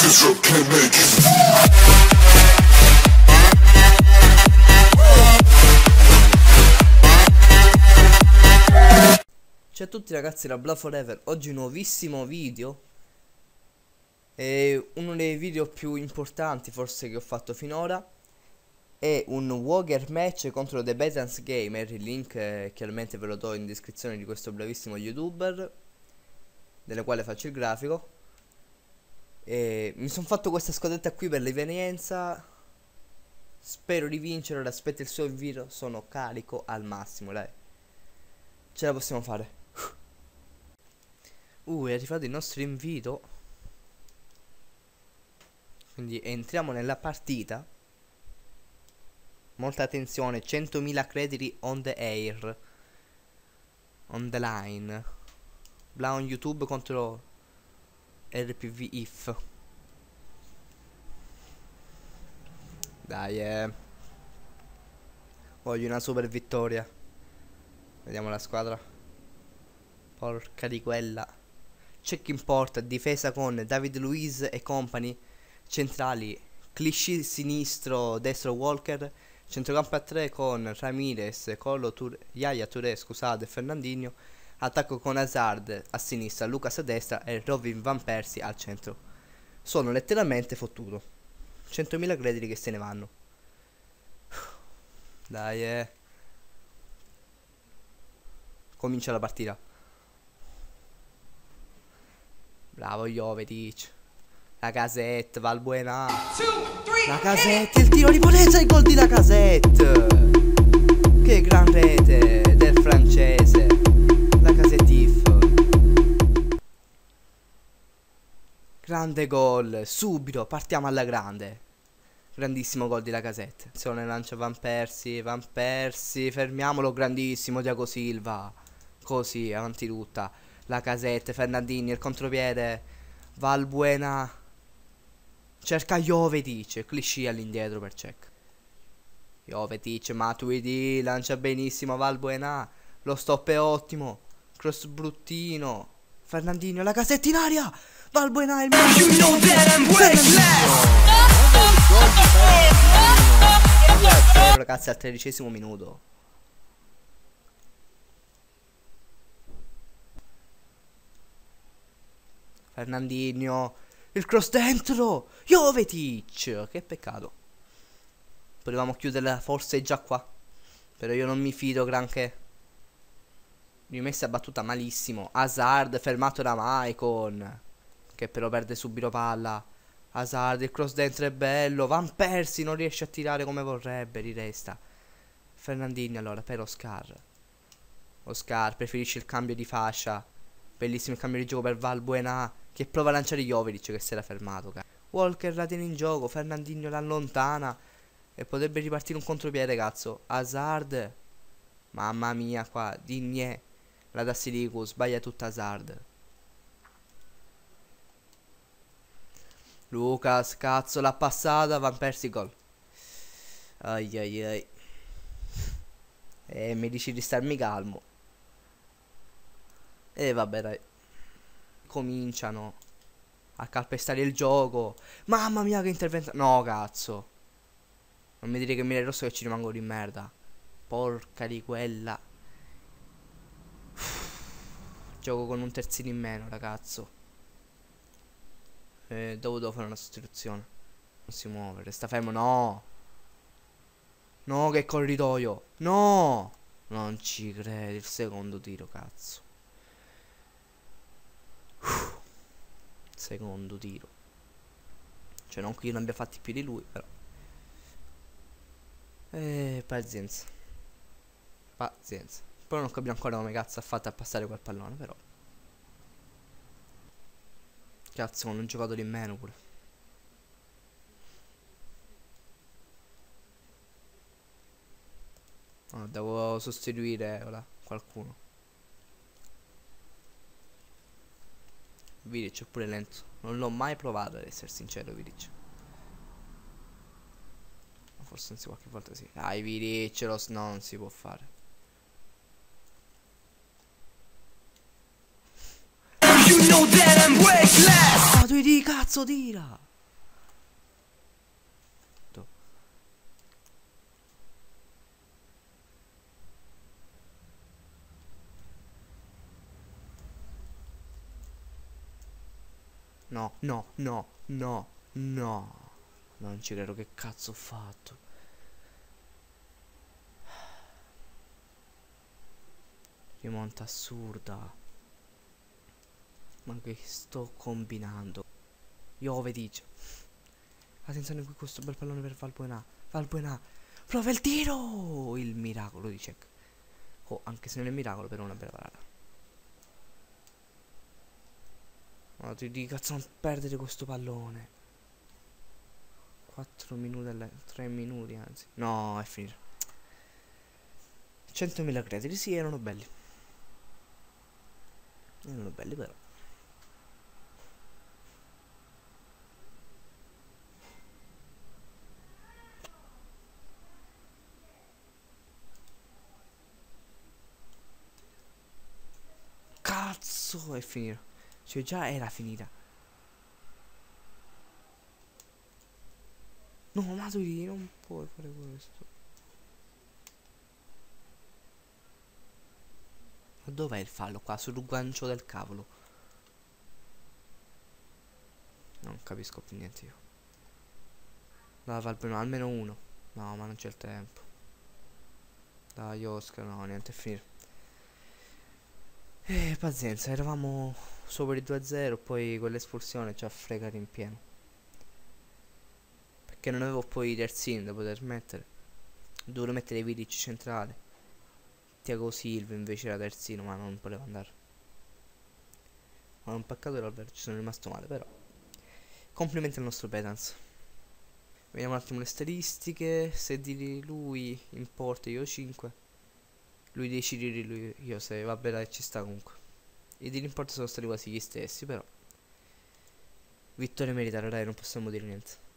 Ciao a tutti ragazzi da Blood Forever, oggi un nuovissimo video. È uno dei video più importanti forse che ho fatto finora. È un Walker match contro The Betans Gamer. Il link eh, chiaramente ve lo do in descrizione di questo bravissimo youtuber Delle quale faccio il grafico E mi sono fatto questa scodetta qui per l'evenienza Spero di vincere, ora aspetto il suo invito Sono carico al massimo, dai Ce la possiamo fare Uh, è arrivato il nostro invito. Quindi entriamo nella partita. Molta attenzione, 100.000 crediti on the air. On the line. Bla on YouTube contro RPV if. Dai, eh. Voglio una super vittoria. Vediamo la squadra. Porca di quella. Check in porta, difesa con David Luiz e company. Centrali, Clichy sinistro, destro Walker. Centrocampo a 3 con Ramirez, Collo, Tur Yaya Touré, scusate, Fernandinho. Attacco con Hazard a sinistra, Lucas a destra e Robin Van Persie al centro. Sono letteralmente fottuto. 100.000 crediti che se ne vanno. Dai, eh. Comincia la partita. Bravo Jovetic. La casette, Valbuena. La casette, il tiro di potenza e il gol di la casette. Che gran rete del francese. Grande gol, subito, partiamo alla grande. Grandissimo gol di la casette. Attenzione, lancia Van Persi, Van Persi, fermiamolo, grandissimo Diago Silva. Così, avanti tutta. La casette, Fernandini, il contropiede. Valbuena. Cerca Jovetic. Clichy all'indietro per check. Jovetic, Matuidi, lancia benissimo Valbuena. Lo stop è ottimo. Cross bruttino. Fernandino, la casetta in aria. Valbuena il Fernandinho. Ragazzi al tredicesimo minuto. Fernandinho. Il cross dentro. Jovetic. Che peccato. Potevamo chiuderla forse già qua. Però io non mi fido granché. Rimessa battuta malissimo. Hazard fermato da Maicon. Che però perde subito palla. Hazard, il cross dentro è bello. Van Persi non riesce a tirare come vorrebbe. Riresta. Fernandini allora per Oscar. Oscar preferisce il cambio di fascia. Bellissimo il cambio di gioco per Valbuena. Che prova a lanciare Jovic che si era fermato. Walker la tiene in gioco. Fernandinho l'allontana. E potrebbe ripartire un contropiede, cazzo. Hazard. Mamma mia, qua. Digne. La da Silico. Sbaglia tutta Hazard. Lucas, cazzo, l'ha passata. Van Persie gol. Ai ai ai. E mi dici di starmi calmo. E vabbè, dai cominciano a calpestare il gioco. Mamma mia che intervento. No, cazzo. Non mi dire che mi è rosso che ci rimango di merda. Porca di quella. Gioco con un terzino in meno, ragazzo. Eh, devo fare una sostituzione. Non si muove, resta fermo. No. No, che corridoio. No. Non ci credi. Il secondo tiro, cazzo. secondo tiro cioè non che io non abbia fatti più di lui però eh, pazienza pazienza poi non capiamo ancora come cazzo ha fatto a passare quel pallone però cazzo con un giocatore in meno pure oh, devo sostituire ora qualcuno Vidic è pure lento. Non l'ho mai provato ad essere sincero, Vidic. Forse anzi qualche volta sì. Dai, Vidic, lo no, non si può fare. You know that I'm lui di cazzo tira No, no, no, no, no. Non ci credo che cazzo ho fatto. Rimonta assurda. Ma che sto combinando? Jovetic. Attenzione qui questo bel pallone per Valbuena. Valbuena. Prova il tiro! Il miracolo di Cech. Oh, anche se non è miracolo, però una bella parata. Ma ti dico, cazzo, non perdere questo pallone. 4 minuti, alle, 3 minuti anzi. No, è finito. 100.000 crediti, sì, erano belli. Erano belli però. Cazzo, è finito. Cioè, già era finita. No, ma tu non puoi fare questo. Ma dov'è il fallo qua? Sul guancio del cavolo. Non capisco più niente io. Dai, Valbeno, almeno uno. No, ma non c'è il tempo. Dai, Oscar, no, niente, è finito. Eh, pazienza, eravamo sopra il 2-0, poi quell'espulsione ci ha fregato in pieno. Perché non avevo poi i terzini da poter mettere. Dovevo mettere Vidic centrale. Tiago Silva invece era terzino, ma non poteva andare. Ma un peccato davvero, ci sono rimasto male, però. Complimenti al nostro Petans. Vediamo un attimo le statistiche. Se di lui in porta io 5. Lui decide lui io 6. Vabbè dai ci sta comunque. I in porta sono stati quasi gli stessi però. Vittoria meritata dai non possiamo dire niente.